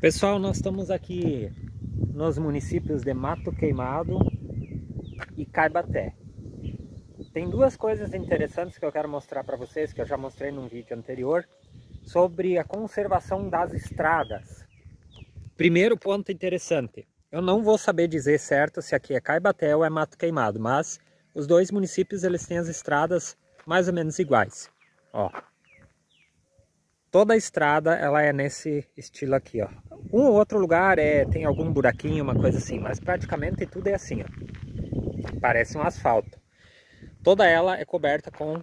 Pessoal, nós estamos aqui nos municípios de Mato Queimado e Caibaté. Tem duas coisas interessantes que eu quero mostrar para vocês, que eu já mostrei num vídeo anterior, sobre a conservação das estradas. Primeiro ponto interessante, eu não vou saber dizer certo se aqui é Caibaté ou é Mato Queimado, mas os dois municípios eles têm as estradas mais ou menos iguais. Ó, toda a estrada ela é nesse estilo aqui, ó. Um ou outro lugar é, tem algum buraquinho, uma coisa assim, mas praticamente tudo é assim, ó. Parece um asfalto. Toda ela é coberta com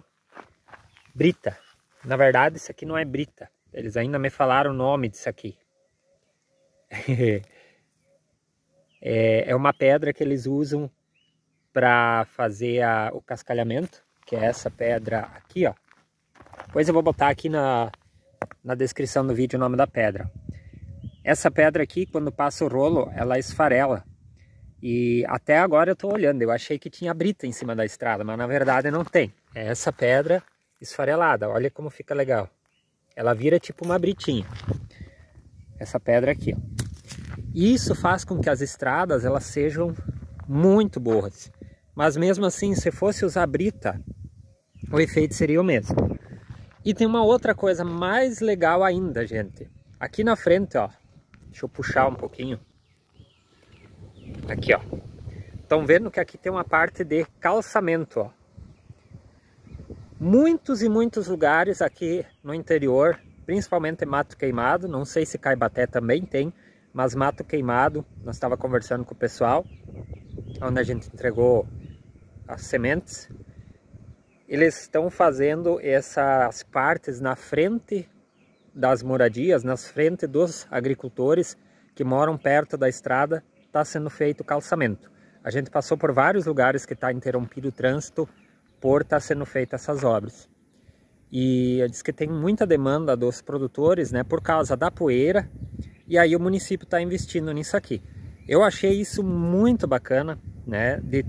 brita. Na verdade, isso aqui não é brita. Eles ainda me falaram o nome disso aqui. é, é uma pedra que eles usam para fazer a, o cascalhamento, que é essa pedra aqui, ó. Depois eu vou botar aqui na, na descrição do vídeo o nome da pedra. Essa pedra aqui, quando passa o rolo, ela esfarela. E até agora eu estou olhando, eu achei que tinha brita em cima da estrada, mas na verdade não tem. É essa pedra esfarelada, olha como fica legal. Ela vira tipo uma britinha. Essa pedra aqui, ó. Isso faz com que as estradas elas sejam muito boas. Mas mesmo assim, se fosse usar brita, o efeito seria o mesmo. E tem uma outra coisa mais legal ainda, gente. Aqui na frente, ó. Deixa eu puxar um pouquinho. Aqui, ó. Estão vendo que aqui tem uma parte de calçamento, ó. Muitos e muitos lugares aqui no interior, principalmente Mato Queimado, não sei se Caibaté também tem, mas Mato Queimado, nós estava conversando com o pessoal, onde a gente entregou as sementes, eles estão fazendo essas partes na frente das moradias, nas frente dos agricultores que moram perto da estrada, está sendo feito calçamento. A gente passou por vários lugares que está interrompido o trânsito por estar tá sendo feitas essas obras. E diz que tem muita demanda dos produtores, né, por causa da poeira, e aí o município está investindo nisso aqui. Eu achei isso muito bacana, né, de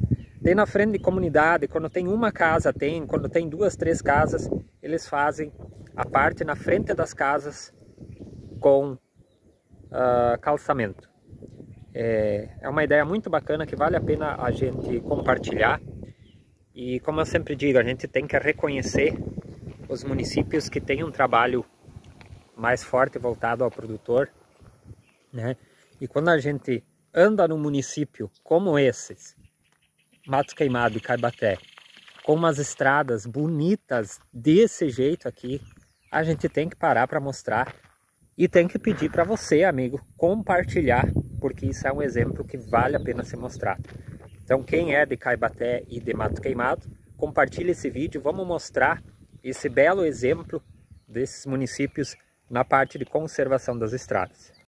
tem na frente de comunidade, quando tem uma casa tem, quando tem duas, três casas, eles fazem a parte na frente das casas com uh, calçamento. É, é uma ideia muito bacana que vale a pena a gente compartilhar. E como eu sempre digo, a gente tem que reconhecer os municípios que têm um trabalho mais forte voltado ao produtor, né? E quando a gente anda num município como esses, Matos Queimado e Caibaté, com umas estradas bonitas desse jeito aqui, a gente tem que parar para mostrar e tem que pedir para você, amigo, compartilhar, porque isso é um exemplo que vale a pena ser mostrado. Então, quem é de Caibaté e de Mato Queimado, compartilhe esse vídeo, vamos mostrar esse belo exemplo desses municípios na parte de conservação das estradas.